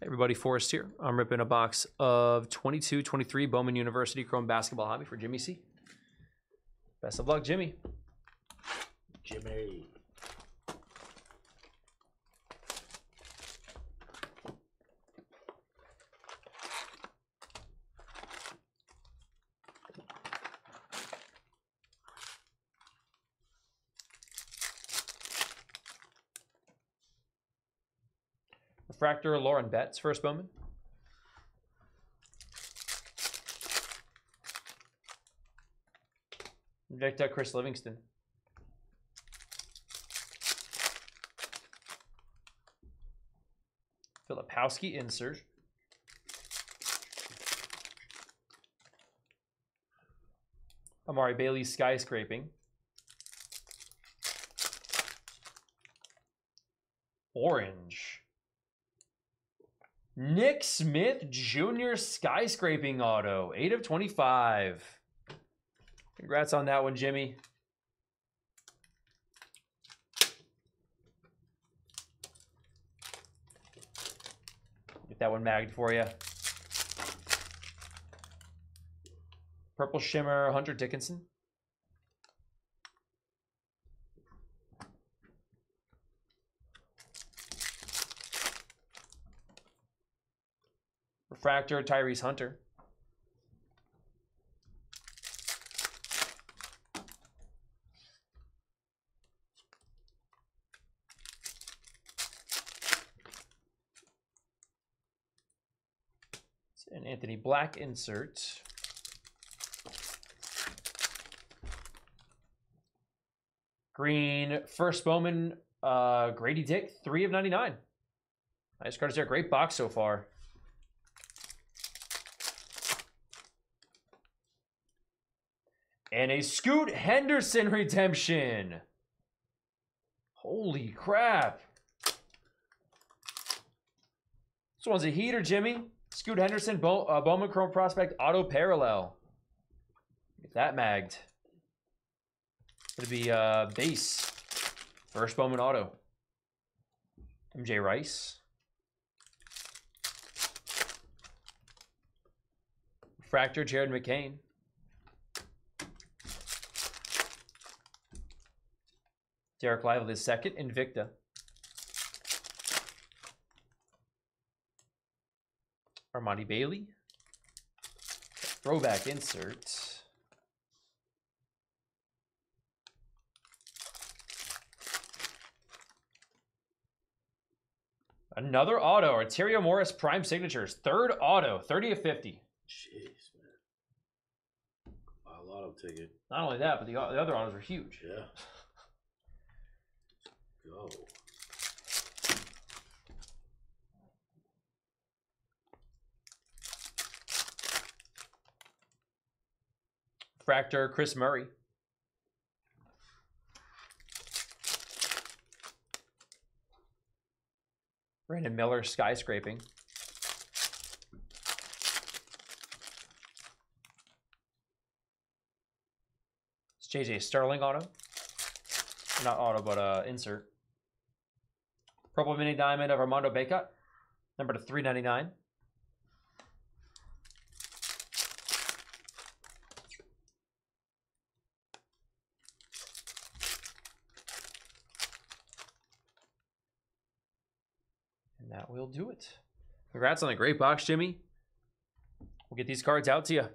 Everybody, Forrest here. I'm ripping a box of 22 23 Bowman University Chrome Basketball Hobby for Jimmy C. Best of luck, Jimmy. Jimmy. Refractor Lauren Betts, first Bowman. Victor Chris Livingston. Filipowski insert. Amari Bailey skyscraping. Orange. Nick Smith Jr. skyscraping auto, 8 of 25. Congrats on that one, Jimmy. Get that one magged for you. Purple Shimmer, Hunter Dickinson. Refractor, Tyrese Hunter. An Anthony Black insert. Green, first Bowman, uh, Grady Dick, 3 of 99. Nice cards there. Great box so far. And a Scoot Henderson redemption. Holy crap. This one's a heater, Jimmy. Scoot Henderson, Bo uh, Bowman Chrome Prospect, Auto Parallel. Get that magged. It'll be uh, base. First Bowman Auto. MJ Rice. Fractor, Jared McCain. Dereck Lively second, Invicta. Amari Bailey. Throwback insert. Another auto, Arterio Morris Prime Signatures. Third auto, 30 of 50. Jeez, man. A lotto ticket. Not only that, but the, the other autos are huge. Yeah. Go. Fractor, Kris Murray. Brandon Miller, skyscraping. It's JJ Starling auto. Not auto, but uh, insert. Purple mini diamond of Armando Bacot, number to 399. And that will do it. Congrats on a great box, Jimmy. We'll get these cards out to you.